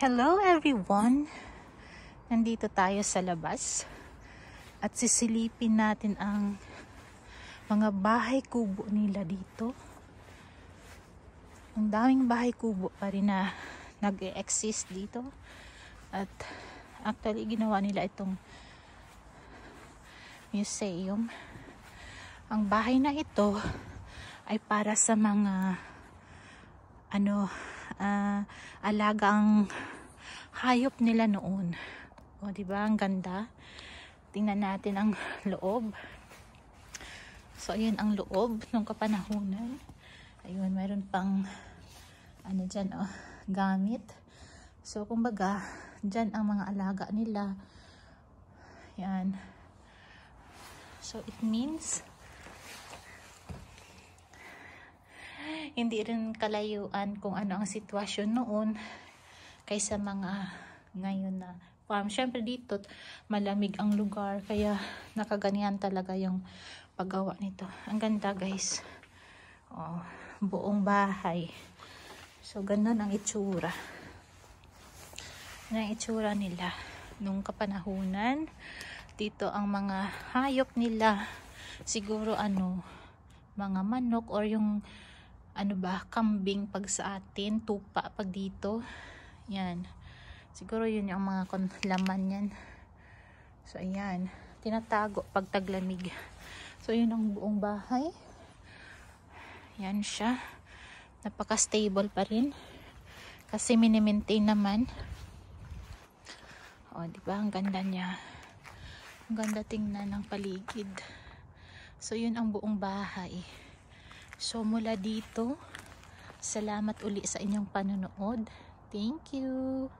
Hello everyone! Nandito tayo sa labas at sisilipin natin ang mga bahay kubo nila dito. Ang daming bahay kubo pa rin na nag-exist dito at actually ginawa nila itong museum. Ang bahay na ito ay para sa mga ano uh, alagang hayop nila noon. O, di ba? Ang ganda. Tingnan natin ang loob. So, ayun ang loob ng kapanahunan. Ayun, mayroon pang ano dyan, oh, gamit. So, kumbaga, dyan ang mga alaga nila. Yan. So, it means hindi rin kalayuan kung ano ang sitwasyon noon kaysa mga ngayon na farm. Siyempre dito malamig ang lugar kaya nakaganihan talaga yung paggawa nito. Ang ganda guys. Oh, buong bahay. So ganun ang itsura. Ang itsura nila nung kapanahunan. Dito ang mga hayop nila. Siguro ano, mga manok or yung ano ba, kambing pag sa atin, tupa pag dito. Yan. Siguro yun yung mga laman yan. So, ayan. Tinatago pag taglamig. So, yun ang buong bahay. Yan siya. Napaka-stable pa rin. Kasi minimaintain naman. O, di ba? Ang ganda niya. Ang ganda tingnan ng paligid. So, yun ang buong bahay. So mula dito, salamat uli sa inyong panonood. Thank you!